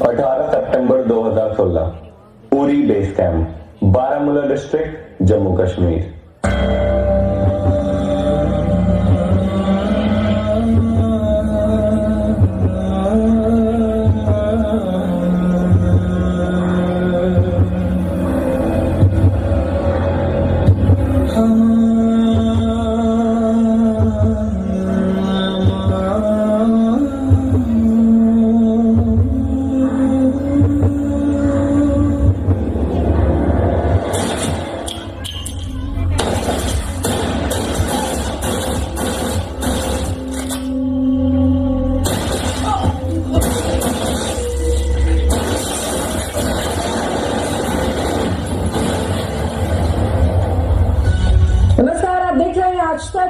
18 सितंबर 2016 पूरी base camp Baramulla district Jammu Kashmir.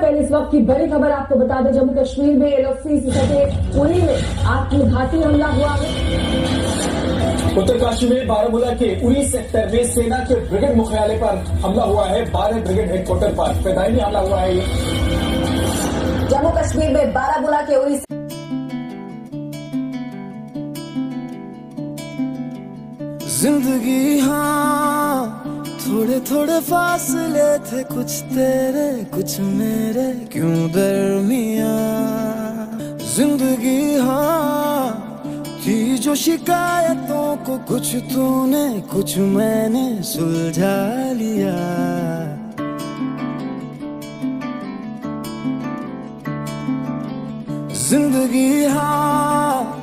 पहले इस वक्त की बड़ी खबर आपको बता दें जम्मू कश्मीर में एलओसी से सटे पुरी में आत्मघाती हमला हुआ है। उत्तर उत्तरकाशी में बारामूला के उरी सेक्टर में सेना के ब्रिगेड मुख्यालय पर हमला हुआ है। बारह ब्रिगेड हेडक्वार्टर पर पैदाइनी हमला हुआ है। जम्मू कश्मीर में बारामूला के उरी ज़िंदगी हाँ थोड़े थोड़े फासले थे कुछ तेरे, कुछ मेरे, क्यों दरमिया? ज़िंदगी हाँ थी जो शिकायतों को कुछ तूने, कुछ मैंने सुलझा लिया। ज़िंदगी हाँ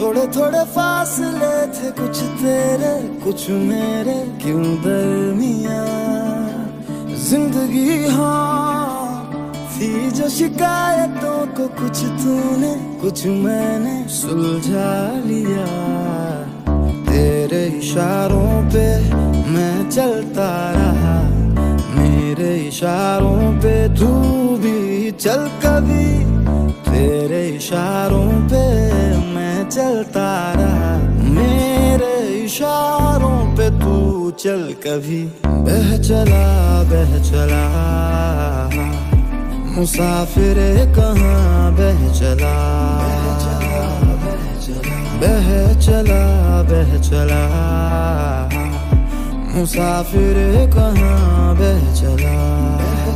थोड़े थोड़े फासले थे कुछ तेरे, कुछ मेरे, क्यों दरमिया? ज़िंदगी हाँ थी जो शिकायतों को कुछ तूने, कुछ मैंने सुलझा लिया। तेरे इशारों पे मैं चलता रहा, मेरे इशारों पे तू भी चल कभी। तेरे इशारों पे चलता रहा। मेरे इशारों पे तू चल कभी। बह चला बह चला। मुसाफिर कहाँ बह चला? बह चला बह चला। मुसाफिर कहाँ बह चला?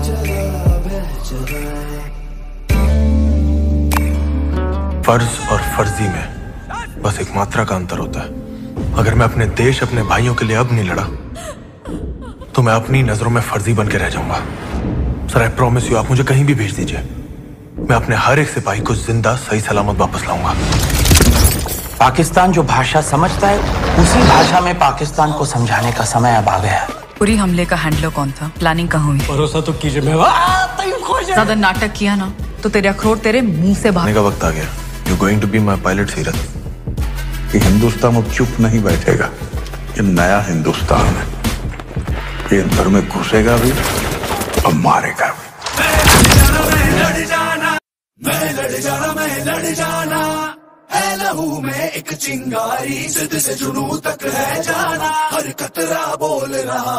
चला बह चला फ़र्ज़ और फर्जी में। बस एक मात्रा का अंतर होता है। अगर मैं अपने देश अपने भाइयों के लिए अब नहीं लड़ा तो मैं अपनी नज़रों में फर्जी बन के रह जाऊँगा। सर आई प्रॉमिस यू आप मुझे कहीं भी भेज दीजिए। मैं अपने हर एक सिपाही को ज़िंदा सही सलामत वापस लाऊँगा। पाकिस्तान जो भाषा समझता है उसी भाषा में पाकिस्तान को समझाने का समय अब आ गया है। पूरी हमले का हैंडलर कौन था? प्लानिंग कहाँ हुई? भरोसा तो कीजिए मैं ज़्यादा नाटक किया ना तो तेरे अखरोट तेरे मुँह से बाहर। का वक्त आ गया। You going to be my pilot Seerat. कि हिंदुस्तान अब चुप नहीं बैठेगा। ये नया हिंदुस्तान है। ये अंदर में घुसेगा भी और मारेगा भी। मैं लड़ जाना, मैं लड़ जाना। लहू में एक चिंगारी सिद्ध से जुनू तक है जाना। हर कतरा बोल रहा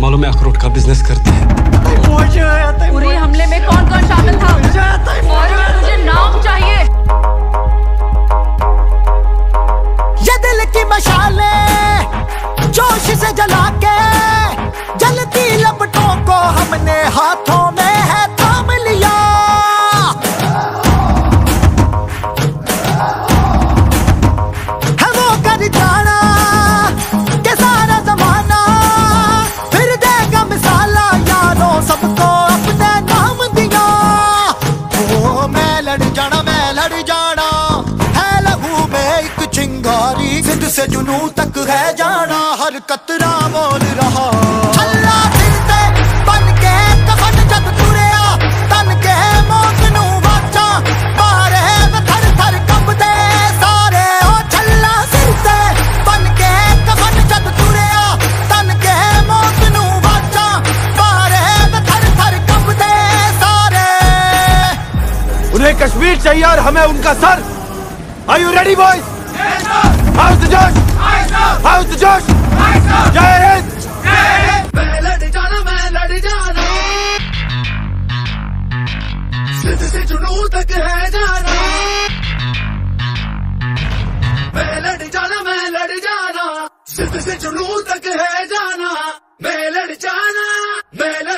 मालूम है अखरोट का बिज़नेस करते हैं। पूरे हमले में कौन कौन शामिल था? मुझे नाम चाहिए। ये दिल की मशाले जोश से जला के जलती लपटों को हमने हाथों में है जाना हर कतरा मोल रहा छल्ला सिर बन के कफन जद तुरिया तन के मौत नू वाचा। मारे वे थर थर कंबदे सारे। ओ छल्ला सिर बन के कफन जद तुरिया तन के मौत नू वाचा। मारे वे थर थर कंबदे सारे। उन्हें कश्मीर चाहिए और हमें उनका sir. Are you ready boys how's the how's josh जय हिंद तक है जाना मैं लड़ जाना मैं लड़ जाना सिद्ध से जुनू तक है जाना मैं जाना मैं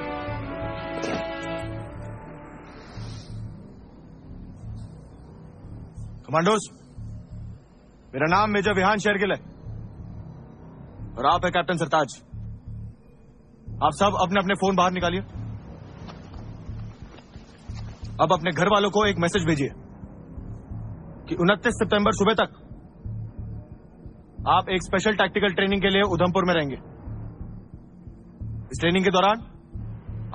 कमांडोज, मेरा नाम मेजर विहान शेरगिल है और आप है कैप्टन सरताज। आप सब अपने अपने फ़ोन बाहर निकालिए। अब अपने घर वालों को एक मैसेज भेजिए कि 29 सितंबर सुबह तक आप एक स्पेशल टैक्टिकल ट्रेनिंग के लिए उधमपुर में रहेंगे। इस ट्रेनिंग के दौरान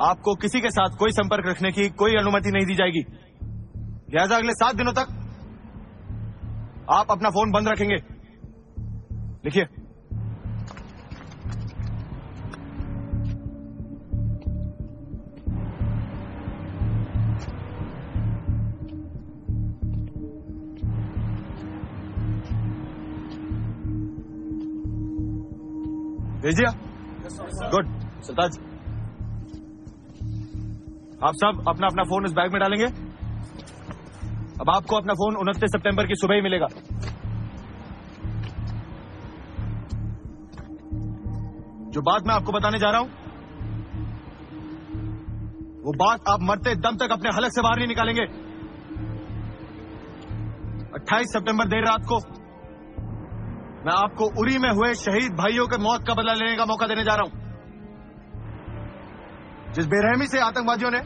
आपको किसी के साथ कोई संपर्क रखने की कोई अनुमति नहीं दी जाएगी। लिहाजा अगले सात दिनों तक आप अपना फ़ोन बंद रखेंगे। लिखिए। भेज दिया गुड सरताज आप सब अपना अपना फ़ोन इस बैग में डालेंगे। अब आपको अपना फ़ोन उनतीस सितंबर की सुबह ही मिलेगा। जो बात मैं आपको बताने जा रहा हूँ, वो बात आप मरते दम तक अपने हलक से बाहर नहीं निकालेंगे। 28 सितंबर देर रात को मैं आपको उरी में हुए शहीद भाइयों के मौत का बदला लेने का मौका देने जा रहा हूँ। जिस बेरहमी से आतंकवादियों ने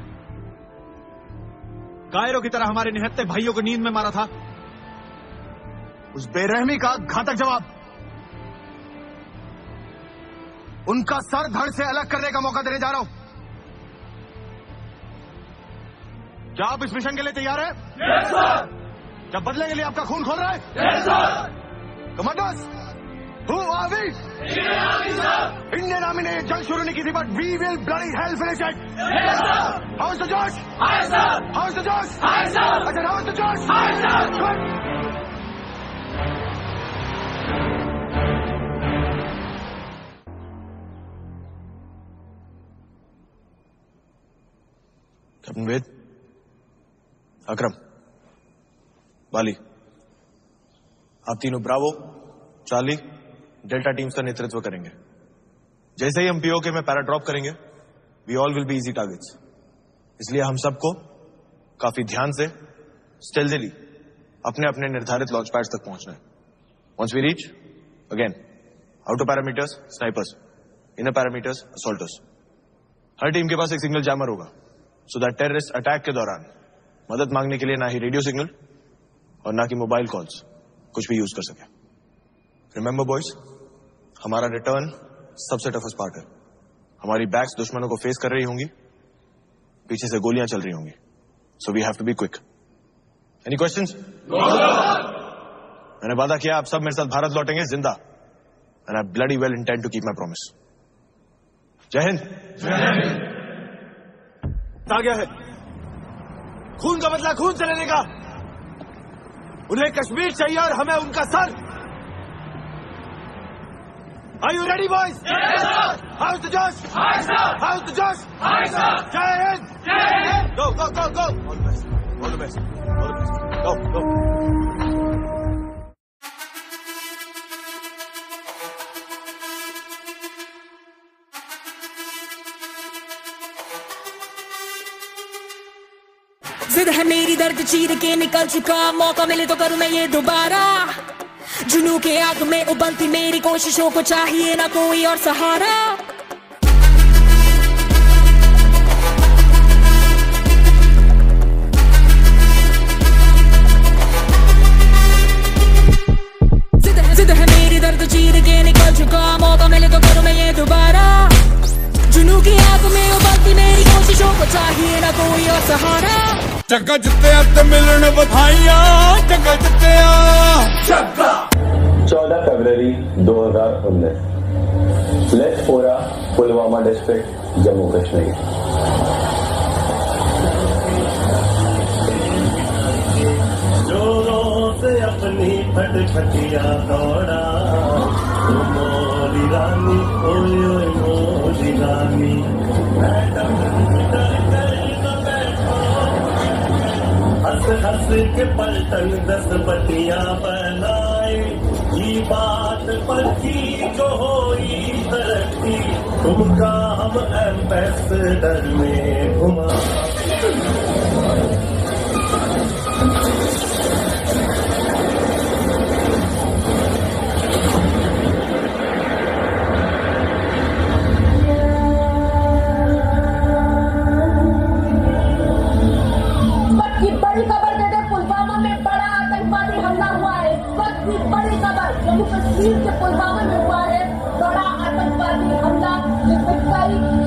कायरों की तरह हमारे निहत्ते भाइयों को नींद में मारा था। उस बेरहमी का घातक जवाब। उनका सर धड़ से अलग करने का मौका देने जा रहा हूँ। क्या आप इस मिशन के लिए तैयार हैं? क्या बदले के लिए आपका खून खोल रहा है? Commandos who are we Indian army ने जंग शुरू नहीं की थी but we will bloody hell finish it how is the George how is the George I said how is the George captain वेद अकरम, बाली। आप तीनों ब्रावो, चार्ली डेल्टा टीम्स का नेतृत्व करेंगे। जैसे ही हम पीओके में पैरा ड्रॉप करेंगे we all will be easy targets इसलिए हम सबको काफ़ी ध्यान से स्टेल्थली अपने अपने निर्धारित लॉन्च पैड्स तक पहुँचना है। Once we reach again outer parameters snipers inner parameters assaulters her team के पास एक सिग्नल जैमर होगा। सो दैट टेररिस्ट अटैक के दौरान मदद मांगने के लिए ना ही रेडियो सिग्नल और ना कि मोबाइल कॉल्स कुछ भी यूज़ कर सके। रिमेंबर बॉयज़ हमारा रिटर्न सबसे टफेस्ट पार्ट है। हमारी बैक्स दुश्मनों को फेस कर रही होंगी, पीछे से गोलियाँ चल रही होंगी। So we have to be quick any question मैंने वादा किया, आप सब मेरे साथ भारत लौटेंगे, ज़िंदा। And I bloody well intend to keep my promise जय हिंद। आ गया है। खून का बदला खून से लेने का उन्हें कश्मीर चाहिए और हमें उनका sir. Are you ready, boys? Yes, sir. How's the Josh? Hi, sir. How's the Josh? Hi, sir. Jai Hind. Jai Hind. Go, go, go, go. All the best. All the best. All the best. Go, go. जिद है मेरी दर्द चीर के निकल चुका मौका मिले तो करूँ मैं ये दोबारा जुनू के आग में उबलती मेरी कोशिशों को चाहिए ना कोई और सहारा। मेरी दर्द चीर के निकल चुका मौका मिले तो दोबारा। जुनू की आग में उबलती मेरी कोशिशों को चाहिए ना कोई और सहारा। ਚੱਕਾ ਜਿੱਤਿਆ ਤੇ ਮਿਲਣ ਵਧਾਈਆਂ ਚੱਕਾ ਜਿੱਤਿਆ चौदह फरवरी 2019 लेथपोरा पुलवामा डिस्ट्रिक्ट जम्मू कश्मीर जोरों से अपनी फटफटिया दौड़ा ओ मोरी रानी ओए ओए मोरी रानी मैडम हंस के पलटन दस बतिया बनाए। ये बात पर की जो होई तरक्की तुमका हम एम्बेसडर में घुमा। बड़ी खबर जम्मू कश्मीर के पुलवामा में हुआ है। बड़ा आतंकवादी हमला जिसमें कई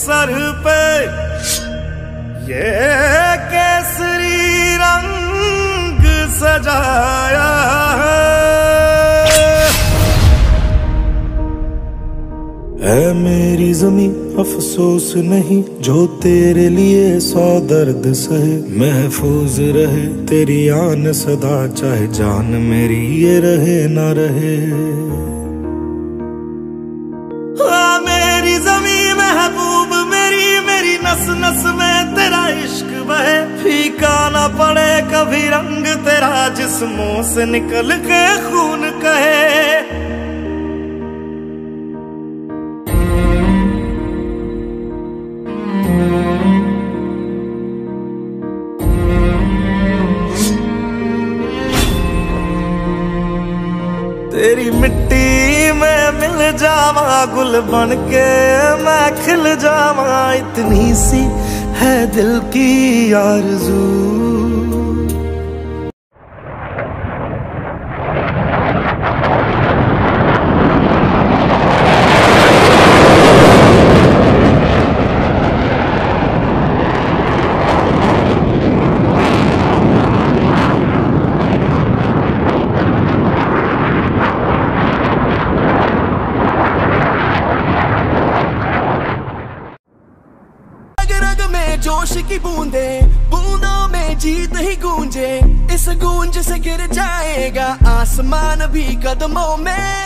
सर पे। ये केसरी रंग सजाया है। मेरी जमी अफसोस नहीं, जो तेरे लिए सौ दर्द सहे। महफूज रहे, तेरी आन सदा, चाहे जान मेरी ये रहे ना रहे। नस में तेरा इश्क बहे, फीका ना पड़े, कभी रंग तेरा जिस्मों से निकल के खून कहे। तेरी मिट्टी में मिल जावा गुल बन के, मैं खिल जावा इतनी सी है दिल की आरज़ू। गिर जाएगा आसमान भी कदमों में